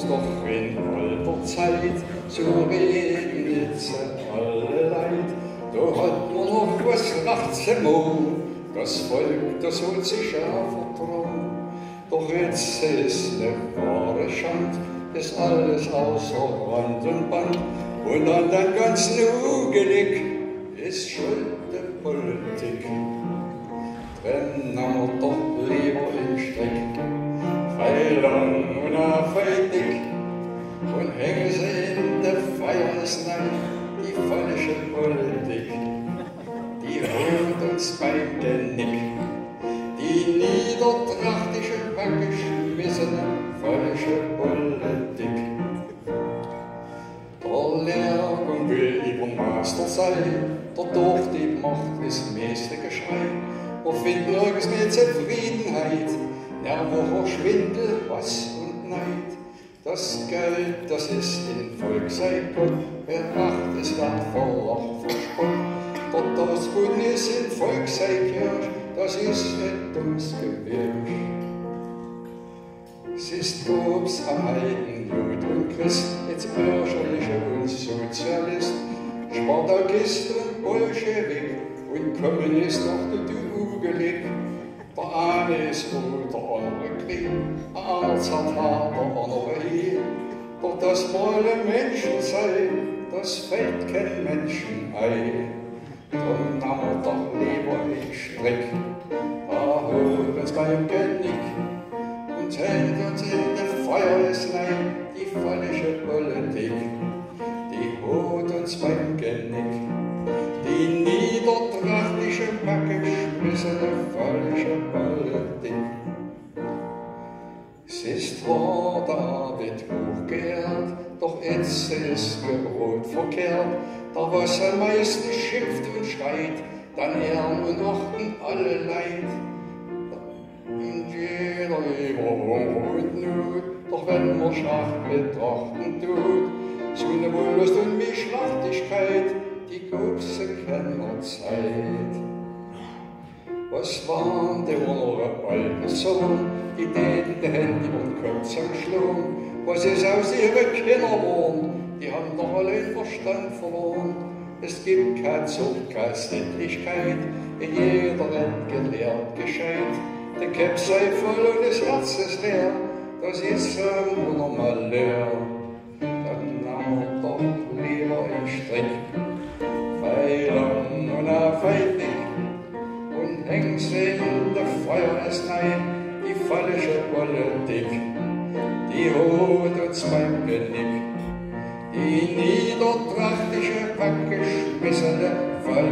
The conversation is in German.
gab's doch in alter Zeit zu reden jetzt alle Leid. Da hat man noch was nachts im Mond, das Volk, das holt sich ja vertrauen. Doch jetzt ist ne wahre Schand, ist alles außer Rand und Band. Und an den ganzen Ugelig ist schuld der Politik. Trennen wir doch lieber im Strick, Pfeilern und Feitig weggeschmissene falsche Politik. Der Lehrgang will über Master sein, dadurch die Macht ist meiste Geschrei. Wir finden nirgends mehr Zufriedenheit, Nerven, Schwindel, Hass und Neid. Das Geld, das ist in Volk sei Gott, wer macht es dann verlacht, verspott. Dort das Gutes in Volk sei Kirch, das ist ein dummes Gewirch. Es ist Gobs am Heiden, Jud und Christ, jetzt Bürgerliche und Sozialist, Spartakist und Bolschewik und Kommunist auch der Ugelig. Der eine ist gut, der andere Krieg, Arzt hat hart, der andere hier. Doch das wollen Menschen sein, das fällt kein Menschen ein. Drum wir doch lieber den Strick, da holt uns beim Hält uns in der Feuerslein die falsche Politik. Die holt uns beim Genick, die niedertrachtige, weggeschmissene falsche Politik. Es ist wahr, David hochgeehrt, doch jetzt ist gerot verkehrt. Da was am meisten schimpft und schreit, dann er und achten alle Leid. Und jeder über und Not, doch wenn man Schlacht betrachten tut, so eine Wollust und wie Schlachtigkeit, die große Kennerzeit. Was waren der unsere alten Sohn, die denen die Hände und Köpfe geschlagen? Was ist aus ihren Kindern geworden? Die haben doch alle den Verstand verloren. Es gibt keine Zucht, keine Sittlichkeit, in jeder Welt gelehrt gescheit. Der Käpp sei voll und das Herz ist leer, das ist so normal leer. Dann haben wir doch lieber im Strick, Pfeilern und Feitig und sie in der Feuersnei, die falsche Politik, die holt uns beim Genick, die niedertrachtige, weggeschmissene, falsche